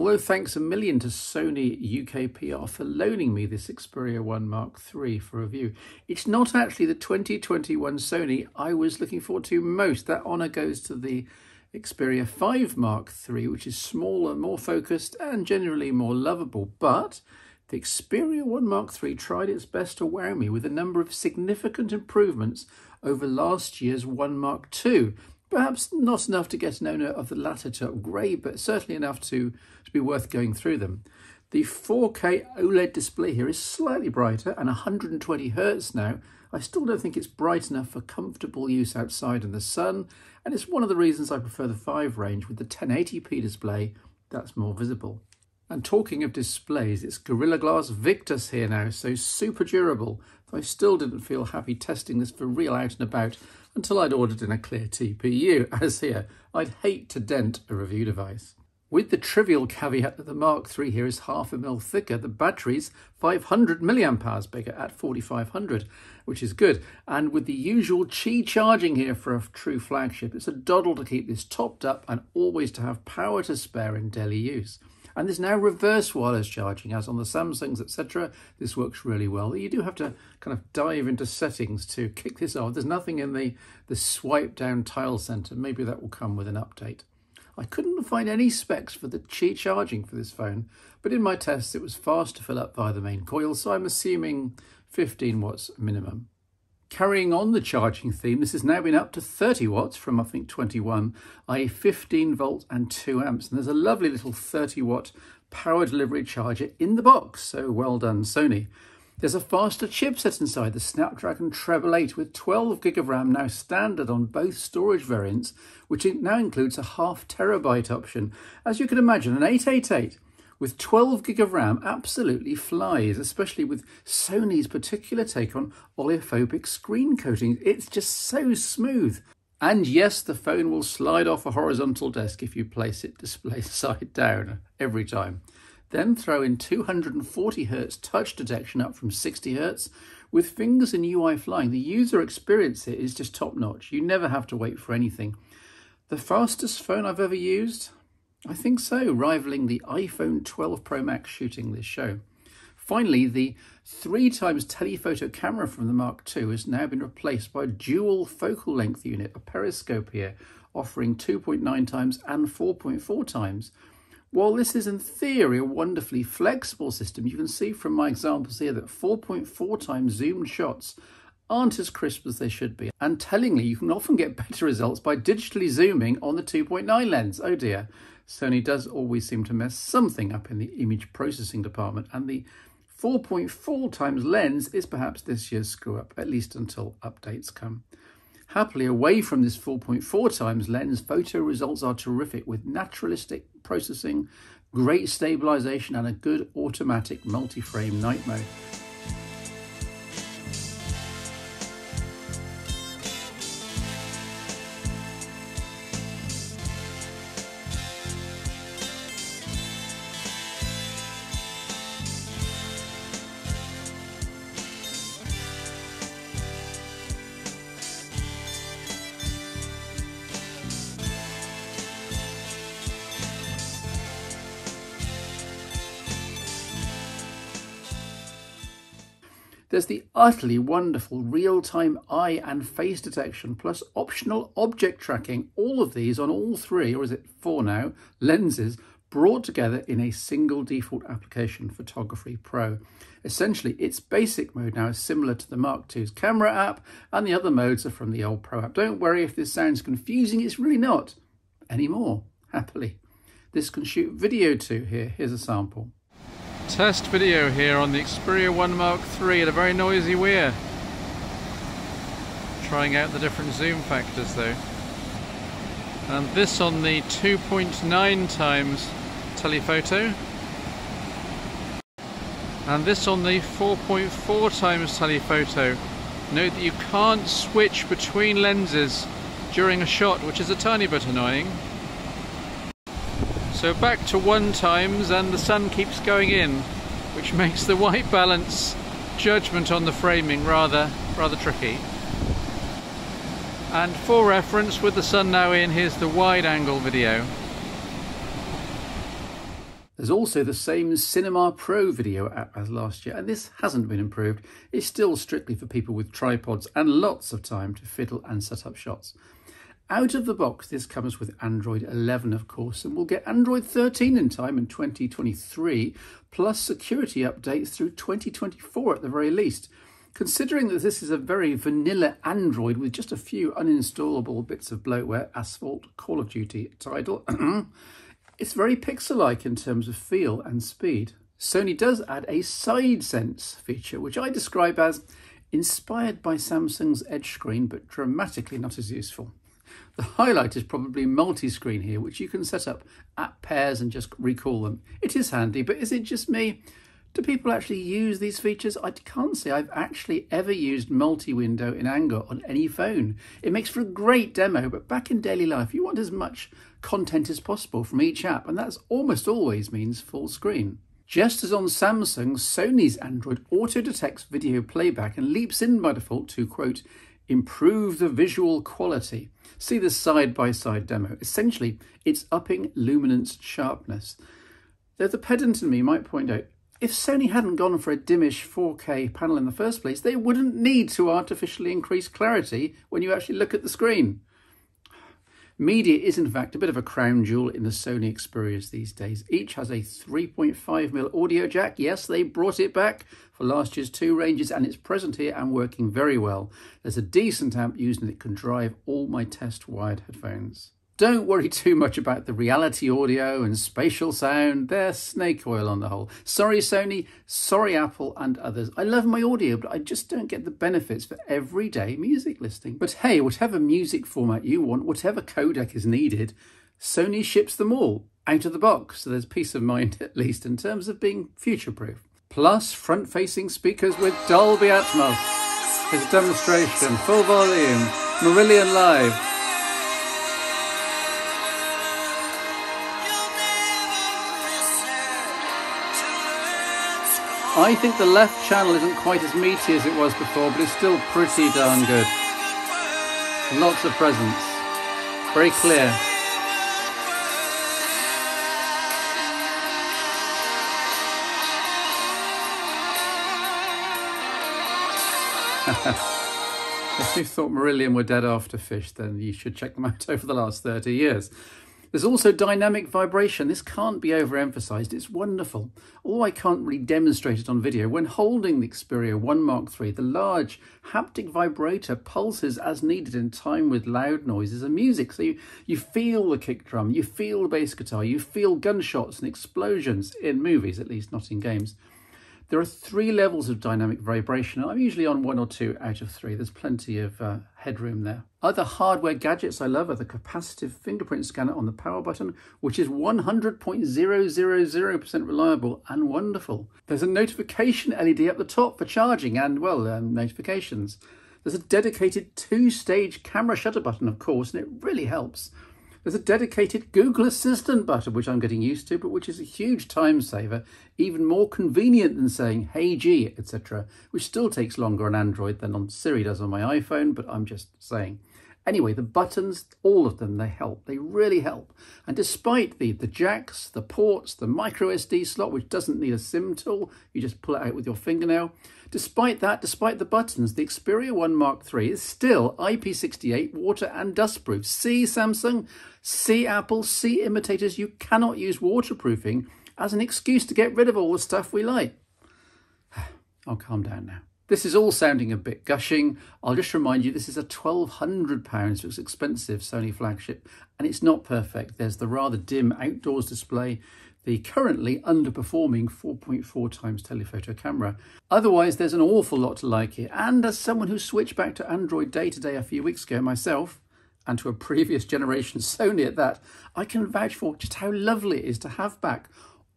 Although thanks a million to Sony UK PR for loaning me this Xperia 1 Mark III for review. It's not actually the 2021 Sony I was looking forward to most. That honour goes to the Xperia 5 Mark III, which is smaller, more focused and generally more lovable. But the Xperia 1 Mark III tried its best to wow me with a number of significant improvements over last year's 1 Mark II. Perhaps not enough to get an owner of the latter to upgrade, but certainly enough to, to be worth going through them. The 4K OLED display here is slightly brighter and 120 Hz now. I still don't think it's bright enough for comfortable use outside in the sun, and it's one of the reasons I prefer the 5 range with the 1080p display that's more visible. And talking of displays, it's Gorilla Glass Victus here now, so super durable. Though I still didn't feel happy testing this for real out and about until I'd ordered in a clear TPU, as here, I'd hate to dent a review device. With the trivial caveat that the Mark III here is half a mil thicker, the battery's 500 milliamp hours bigger at 4500, which is good. And with the usual Qi charging here for a true flagship, it's a doddle to keep this topped up and always to have power to spare in daily use. And there's now reverse wireless charging, as on the Samsungs, etc. This works really well. You do have to kind of dive into settings to kick this off. There's nothing in the, the swipe down tile center. Maybe that will come with an update. I couldn't find any specs for the charging for this phone, but in my tests it was fast to fill up via the main coil, so I'm assuming 15 watts minimum. Carrying on the charging theme, this has now been up to 30 watts from I think 21, i.e. 15 volts and 2 amps. And there's a lovely little 30 watt power delivery charger in the box, so well done Sony. There's a faster chipset inside the Snapdragon Treble 8 with 12 gig of RAM now standard on both storage variants, which now includes a half terabyte option. As you can imagine, an 888 with 12 gig of RAM absolutely flies, especially with Sony's particular take on oleophobic screen coating. It's just so smooth. And yes, the phone will slide off a horizontal desk if you place it display side down every time. Then throw in 240 Hz touch detection up from 60 Hz. With fingers and UI flying, the user experience here is just top notch. You never have to wait for anything. The fastest phone I've ever used? I think so, rivaling the iPhone 12 Pro Max shooting this show. Finally, the three times telephoto camera from the Mark II has now been replaced by a dual focal length unit, a periscope here, offering 2.9 times and 4.4 times. While this is in theory a wonderfully flexible system, you can see from my examples here that 4.4 times zoomed shots aren't as crisp as they should be. And tellingly, you can often get better results by digitally zooming on the 2.9 lens. Oh dear. Sony does always seem to mess something up in the image processing department, and the 4.4 times lens is perhaps this year's screw up, at least until updates come. Happily, away from this 4.4 times lens, photo results are terrific with naturalistic processing, great stabilization, and a good automatic multi-frame night mode. There's the utterly wonderful real-time eye and face detection plus optional object tracking. All of these on all three, or is it four now, lenses brought together in a single default application, Photography Pro. Essentially, its basic mode now is similar to the Mark II's camera app, and the other modes are from the old Pro app. Don't worry if this sounds confusing, it's really not anymore, happily. This can shoot video too here. Here's a sample. Test video here on the Xperia 1 Mark III at a very noisy weir. Trying out the different zoom factors though. And this on the 2.9 times telephoto. And this on the 4.4 times telephoto. Note that you can't switch between lenses during a shot, which is a tiny bit annoying. So back to one times and the sun keeps going in, which makes the white balance judgment on the framing rather, rather tricky. And for reference, with the sun now in, here's the wide angle video. There's also the same Cinema Pro video app as last year, and this hasn't been improved. It's still strictly for people with tripods and lots of time to fiddle and set up shots. Out of the box, this comes with Android 11, of course, and we'll get Android 13 in time in 2023, plus security updates through 2024 at the very least. Considering that this is a very vanilla Android with just a few uninstallable bits of bloatware, Asphalt, Call of Duty, Tidal, it's very pixel-like in terms of feel and speed. Sony does add a side sense feature, which I describe as inspired by Samsung's Edge screen, but dramatically not as useful. The highlight is probably multi-screen here, which you can set up at pairs and just recall them. It is handy, but is it just me? Do people actually use these features? I can't say I've actually ever used multi-window in anger on any phone. It makes for a great demo, but back in daily life, you want as much content as possible from each app, and that's almost always means full screen. Just as on Samsung, Sony's Android auto-detects video playback and leaps in by default to, quote, improve the visual quality. See this side-by-side demo. Essentially, it's upping luminance sharpness. Though the pedant in me might point out, if Sony hadn't gone for a dimish 4K panel in the first place, they wouldn't need to artificially increase clarity when you actually look at the screen. Media is in fact a bit of a crown jewel in the Sony Xperias these days. Each has a 3.5mm audio jack. Yes, they brought it back for last year's two ranges and it's present here and working very well. There's a decent amp used and it can drive all my test wired headphones. Don't worry too much about the reality audio and spatial sound. They're snake oil on the whole. Sorry, Sony. Sorry, Apple and others. I love my audio, but I just don't get the benefits for everyday music listening. But hey, whatever music format you want, whatever codec is needed, Sony ships them all out of the box. So there's peace of mind, at least, in terms of being future-proof. Plus, front-facing speakers with Dolby Atmos. His demonstration, full volume, Marillion Live, I think the left channel isn't quite as meaty as it was before, but it's still pretty darn good. Lots of presence. Very clear. if you thought Marillion were dead after Fish, then you should check them out over the last 30 years. There's also dynamic vibration. This can't be overemphasized. It's wonderful. Although I can't really demonstrate it on video, when holding the Xperia 1 Mark III, the large haptic vibrator pulses as needed in time with loud noises and music. So you, you feel the kick drum, you feel the bass guitar, you feel gunshots and explosions in movies, at least not in games. There are three levels of dynamic vibration. I'm usually on one or two out of three. There's plenty of uh, headroom there. Other hardware gadgets I love are the capacitive fingerprint scanner on the power button, which is 100.000% reliable and wonderful. There's a notification LED up the top for charging and, well, um, notifications. There's a dedicated two-stage camera shutter button, of course, and it really helps. There's a dedicated Google Assistant button, which I'm getting used to, but which is a huge time saver, even more convenient than saying, hey G, etc., which still takes longer on Android than on Siri does on my iPhone, but I'm just saying. Anyway, the buttons, all of them, they help. They really help. And despite the, the jacks, the ports, the micro SD slot, which doesn't need a SIM tool, you just pull it out with your fingernail. Despite that, despite the buttons, the Xperia 1 Mark III is still IP68 water and dustproof. See Samsung, see Apple, see imitators. You cannot use waterproofing as an excuse to get rid of all the stuff we like. I'll calm down now. This is all sounding a bit gushing. I'll just remind you this is a £1,200, so it's expensive Sony flagship, and it's not perfect. There's the rather dim outdoors display, the currently underperforming 4.4 times telephoto camera. Otherwise, there's an awful lot to like here. And as someone who switched back to Android day to day a few weeks ago myself, and to a previous generation Sony at that, I can vouch for just how lovely it is to have back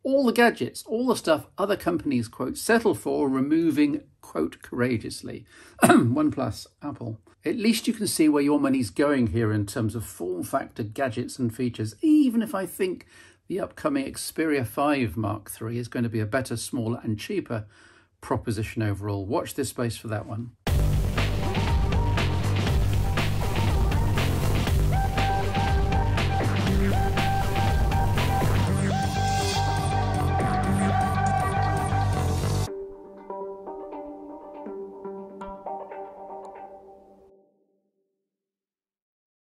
all the gadgets, all the stuff other companies, quote, settle for removing, quote, courageously. OnePlus, Apple. At least you can see where your money's going here in terms of form factor, gadgets and features, even if I think the upcoming Xperia 5 Mark III is going to be a better, smaller and cheaper proposition overall. Watch this space for that one.